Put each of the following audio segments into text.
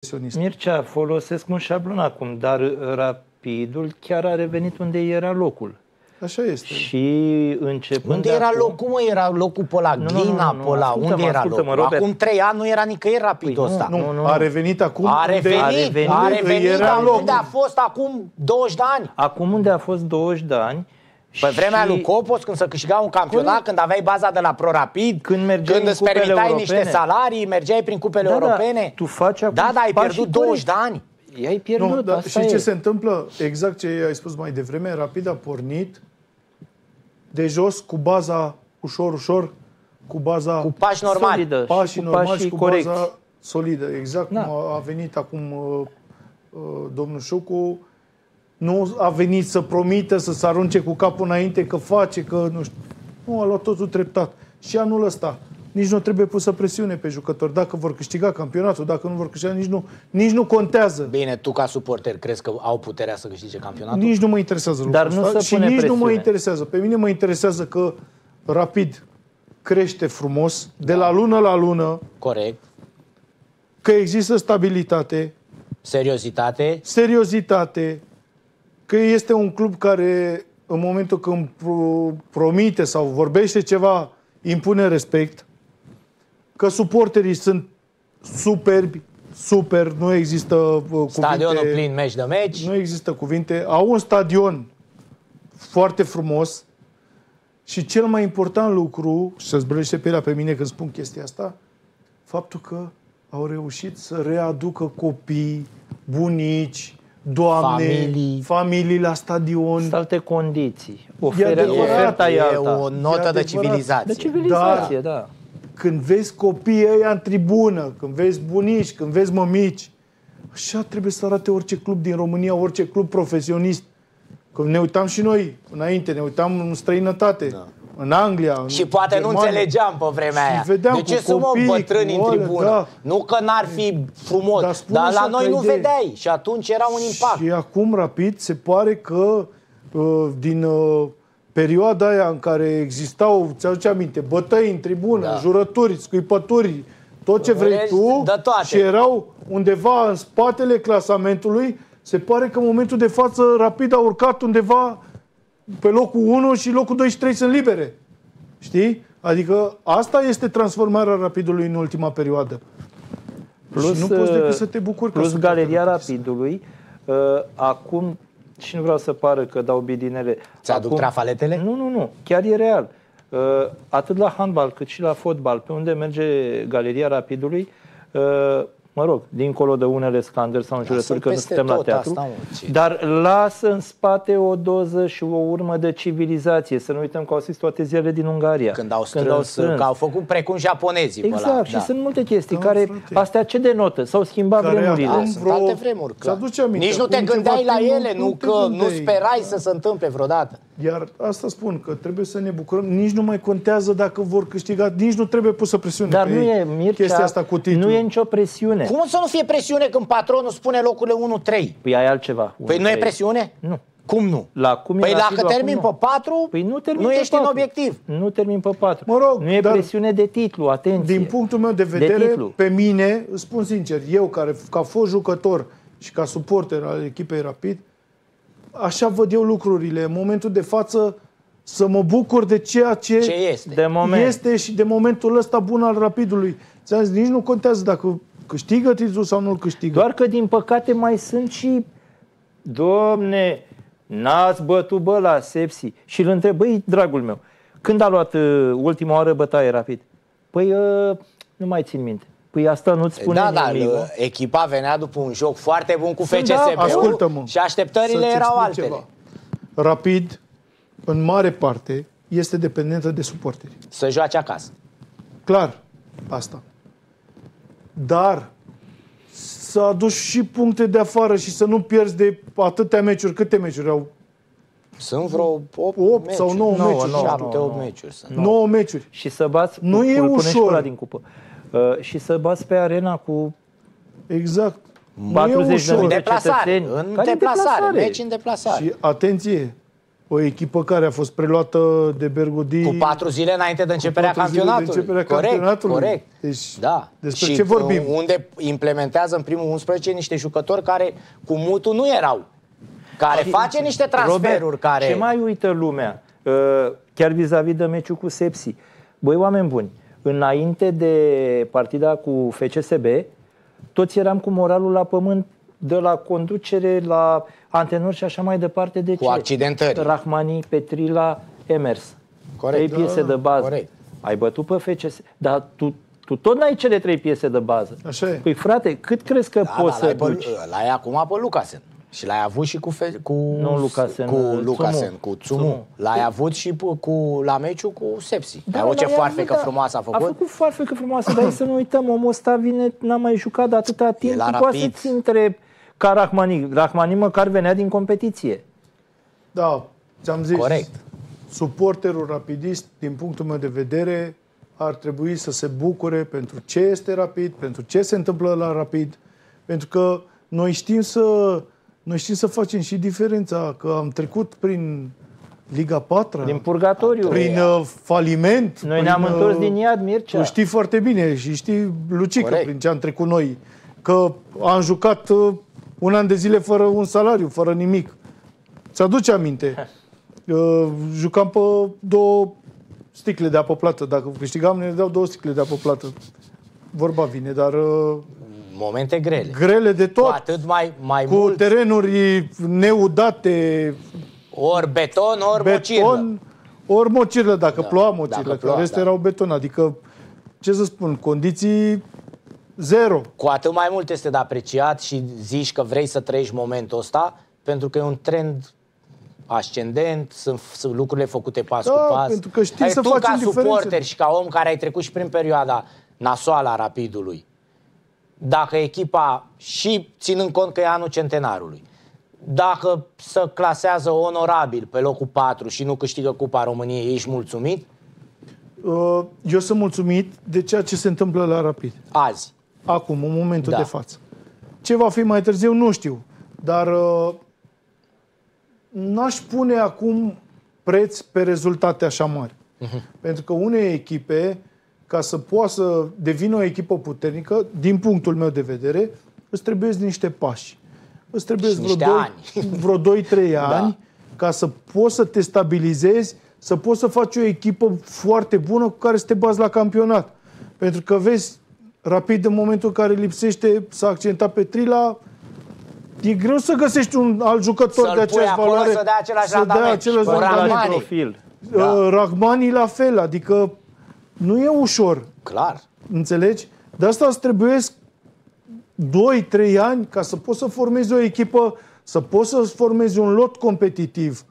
profesionist. Mircea, folosesc un șablon acum, dar Rapidul chiar a revenit unde era locul. Așa este. Și începând Unde de era acum- locul, mă? Era locul pe la Nu, nu, Ghina, nu, nu, pe la... ascultă-mă, Unde era ascultă-mă, locul? Robert. Acum trei ani nu era nicăieri rapidul Păi nu, ăsta. Nu, Nu, nu, a nu. revenit acum. A unde- revenit, A a revenit, revenit, a revenit era dar locul. unde a fost acum 20 de ani. Acum unde a fost 20 de ani Pe vremea și- lui Copos, când se câștiga un campionat, când aveai baza de la ProRapid, Când mergeai când în îți cupele permitai niște europene. salarii, mergeai prin cupele Da, da, europene. tu faci acum Da, da, ai pașii pierdut 20 de corecți. ani. I-ai pierdut, Nu, dar asta știi e. ce se întâmplă? Exact ce ai spus mai devreme. Rapid a pornit de jos cu baza ușor, ușor, cu baza Cu pași normali. Solidă pașii și cu normali pașii și cu corecți. baza solidă. Exact Da. cum a, a venit acum uh, uh, domnul Șucu. Nu a venit să promită, să se arunce cu capul înainte că face, că nu știu. Nu, a luat totul treptat. Și anul ăsta nici nu trebuie pusă presiune pe jucători. Dacă vor câștiga campionatul, dacă nu vor câștiga, nici nu, nici nu contează. Bine, tu ca suporter crezi că au puterea să câștige campionatul? Nici nu mă interesează lucrul Dar nu ăsta se și pune nici nu mă presiune. interesează. Pe mine mă interesează că rapid crește frumos, de la lună la lună, Corect. că există stabilitate, Seriozitate. seriozitate, că este un club care în momentul când pro- promite sau vorbește ceva, impune respect, că suporterii sunt superbi, super, nu există uh, cuvinte... Stadionul plin meci de meci. Nu există cuvinte. Au un stadion foarte frumos și cel mai important lucru, și să-ți brălește pielea pe mine când spun chestia asta, faptul că au reușit să readucă copii, bunici, doamne, Familii. familii la stadion. Sunt alte condiții. Oferea, adevărat, oferta e, E alta. o notă de adevărat. civilizație. De civilizație, da. da. Când vezi copiii ăia în tribună, când vezi bunici, când vezi mămici, așa trebuie să arate orice club din România, orice club profesionist. Când ne uitam și noi înainte, ne uitam în străinătate, da. În Anglia, în Și poate nu Germania. înțelegeam pe vremea Și aia. vedeam de ce cu sunt mă copii, bătrâni cu în alea, tribună? da. Nu că n-ar fi frumos, Dar dar, spun dar la așa noi ca nu idee. vedeai și atunci era un impact. Și acum, rapid, se pare că uh, din uh, perioada aia în care existau, ți-aduce aminte, bătăi în tribună, Da. jurături, scuipături, tot ce vrei Vrei, tu, dă toate. și erau undeva în spatele clasamentului, se pare că în momentul de față Rapid a urcat undeva pe locul 1 și locul 2 și 3 sunt libere. Știi? Adică asta este transformarea Rapidului în ultima perioadă. Plus, și nu poți decât uh, să te bucuri. ca Plus suporter Galeria rapidist. Rapidului, uh, acum, și nu vreau să pară că dau bidinele. Ți-aduc acum- trafaletele? Nu, nu, nu, chiar e real. Uh, atât la handbal cât și la fotbal, pe unde merge Galeria Rapidului, uh, mă rog, dincolo de unele scandări sau înjurături, sunt că nu peste suntem la tot teatru, asta, mă, ce- dar lasă în spate o doză și o urmă de civilizație. Să nu uităm că au scris toate zilele din Ungaria. Când au strâns, că au făcut precum japonezii. pe Exact, ăla, și da. sunt multe chestii Da, care, frate. astea ce denotă? S-au schimbat Care vremurile. acum Da, sunt vreo- alte vremuri. clar. Ți-aduce aminte, Nici nu te acum ceva gândeai la timp nu- ele, nu nu te că nu gândeai. sperai să se întâmple vreodată. Iar asta spun, că trebuie să ne bucurăm. Nici nu mai contează dacă vor câștiga, nici nu trebuie pusă presiune Dar pe nu ei. e, Mircea, Chestia asta cu titlul. nu e nicio presiune. Cum să nu fie presiune când patronul spune locurile 1-3? Păi ai altceva. Păi Unul, nu e trei. presiune? Nu. Cum nu? La cum e Păi Rapidul, dacă acum termin nu. pe 4, Păi nu termin nu pe ești în patru. obiectiv. Nu termin pe 4. Mă rog, nu e dar- presiune de titlu, atenție. Din punctul meu de vedere, De titlu. pe mine, îți spun sincer, eu care ca fost jucător și ca suporter al echipei Rapid, așa văd eu lucrurile. În momentul de față, să mă bucur de ceea ce, Ce este? De moment. este și de momentul ăsta bun al Rapidului. Ți-am zis, nici nu contează dacă câștigă titlul sau nu-l câștigă. Doar că, din păcate, mai sunt și... Domne, n-ați bătut bă la Sepsi. Și îl întreb, băi, dragul meu, când a luat uh, ultima oară bătaie rapid? Păi, uh, nu mai țin minte. Păi asta nu-ți spune Da, da, nimic, mă? echipa venea după un joc foarte bun cu Sunt, da, FCSB-ul Ascultă-mă. și așteptările Să-ți erau explic altele. ceva. Rapid, în mare parte, este dependentă de suporteri. Să joace acasă. Clar, asta. Dar să aduci și puncte de afară și să nu pierzi de atâtea meciuri. Câte meciuri au? Sunt vreo 8, Opt sau nouă meciuri. 7, nouă, 8 nouă. meciuri sunt. 9 meciuri. Și să bați... Nu e îl pune și ușor. pe ăla din cupă. Uh, și să bați pe arena cu Exact. Nu e 40 de ușor. mii de Deplasare, cetățeni. în Care deplasare, deplasare? meci în deplasare. Și atenție, o echipă care a fost preluată de Bergodi. Cu patru zile înainte de începerea patru zile de campionatului. începerea corect, campionatului. corect. Deci, da. despre și ce vorbim? unde implementează în primul 11 niște jucători care cu mutul nu erau. Care face niște transferuri Robert, care... Ce mai uită lumea, uh, chiar vis-a-vis de meciul cu Sepsi? Băi, oameni buni, înainte de partida cu FCSB, toți eram cu moralul la pământ de la conducere, la antenori și așa mai departe. De Cu ce? accidentări. Rahmani, Petrila, Emers. Corect. Trei piese de bază. corect. Ai bătut pe FCS, dar tu, tu tot n-ai cele trei piese de bază. Așa e. Păi frate, cât crezi că Da, poți da, să l-ai, duci? pe, l-ai acum pe Lucasen. Și l-ai avut și cu, fe, cu, Nu Lucasen, cu uh, Lucasen, Tsumu. cu Tsumu. Tsumu. L-ai avut și cu, cu, la meciul cu Sepsi. Da, ai avut ce dar i-a foarfecă avut, da. frumoasă a făcut? A făcut foarfecă frumoasă, dar hai să nu uităm, omul ăsta vine, n-a mai jucat de atâta timp, la nu poate Rapid. să-ți între ca Rahmani. Rahmani măcar venea din competiție. Da, ți-am zis. Corect. Suporterul rapidist, din punctul meu de vedere, ar trebui să se bucure pentru ce este rapid, pentru ce se întâmplă la rapid, pentru că noi știm să, noi știm să facem și diferența, că am trecut prin Liga 4 Din purgatoriu. prin uh, faliment. Noi prin, ne-am uh, întors din iad, Mircea. Tu știi foarte bine și știi, Lucică, Corect. prin ce am trecut noi. Că am jucat uh, un an de zile fără un salariu, fără nimic. Ți-aduce aminte? Uh, jucam pe două sticle de apă plată. Dacă câștigam, ne dau două sticle de apă plată. Vorba vine, dar uh, Momente grele. grele de Cu tot. atât mai, mai Cu mult, terenuri neudate, ori beton, ori mocirlă. beton, ori mocirlă, dacă ploua mocirlă, dacă că ploua, restul da. erau beton. Adică, ce să spun, condiții zero. Cu atât mai mult este de apreciat și zici că vrei să trăiești momentul ăsta, pentru că e un trend ascendent, sunt, sunt lucrurile făcute pas Da, cu pas. pentru că știi Adică să tu faci ca diferențele. suporter și ca om care ai trecut și prin perioada nasoală a Rapidului, dacă echipa, și ținând cont că e anul centenarului, dacă să clasează onorabil pe locul 4 și nu câștigă Cupa României, ești mulțumit? Uh, Eu sunt mulțumit de ceea ce se întâmplă la Rapid. Azi. Acum, în momentul Da. de față. Ce va fi mai târziu, nu știu. Dar uh, n-aș pune acum preț pe rezultate așa mari. Pentru că unei echipe, ca să poată să devină o echipă puternică, din punctul meu de vedere, îți trebuie niște pași. Îți trebuie Și vreo, niște doi, ani. vreo 2-3 ani ca să poți să te stabilizezi, să poți să faci o echipă foarte bună cu care să te bazi la campionat. Pentru că vezi, rapid în momentul în care lipsește, s-a accentat pe Trila, e greu să găsești un alt jucător Să-l de pui aceeași acolo valoare. să dea același să dea randament. același Cu randament. Rahmani. profil. Da. Uh, Rahmani la fel, adică nu e ușor, Clar. înțelegi? De asta îți trebuiesc 2-3 ani ca să poți să formezi o echipă, să poți să formezi un lot competitiv.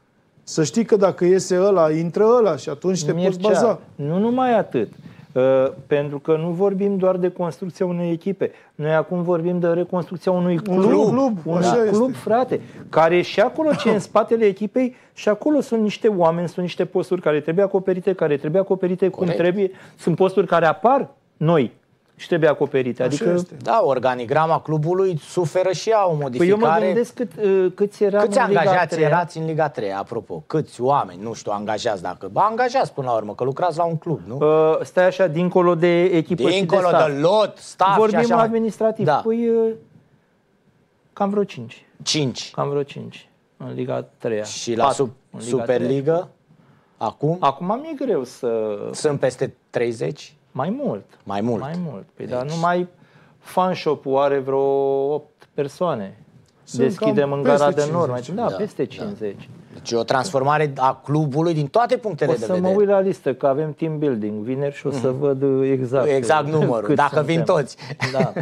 Să știi că dacă iese ăla, intră ăla și atunci te poți Mircea, baza. Nu numai atât. Uh, pentru că nu vorbim doar de construcția unei echipe. Noi acum vorbim de reconstrucția unui club. club, club, un așa club, este. frate. Care și acolo ce e în spatele echipei și acolo sunt niște oameni, sunt niște posturi care trebuie acoperite, care trebuie acoperite cum Corect. trebuie. Sunt posturi care apar noi și trebuie acoperite. Așa Adică, este. Da, organigrama clubului suferă și ea o păi modificare. eu mă gândesc cât, uh, câți eram Câți în Liga angajați 3? erați în Liga 3, apropo? Câți oameni, nu știu, angajați dacă... Ba, angajați până la urmă, că lucrați la un club, nu? Uh, stai așa, dincolo de echipă Dincolo și de, staff. de lot, staff Vorbim și așa mai- administrativ. Da, Păi, uh, cam vreo 5. 5. Cam vreo 5 în Liga 3 Și la sub, Superliga, acum, Acum mi-e greu să... sunt peste 30? Mai mult. Mai mult. Mai mult. Păi Deci- dar numai fanshop-ul are vreo 8 persoane. Sunt Deschidem cam în gara peste de nord. 50. Da, Da, peste da. 50. Deci e o transformare a clubului din toate punctele O de să vedere. mă uit la listă, că avem team building vineri și o să văd uh, exact. Exact uh, numărul, cât dacă vin suntem. toți. Da, păi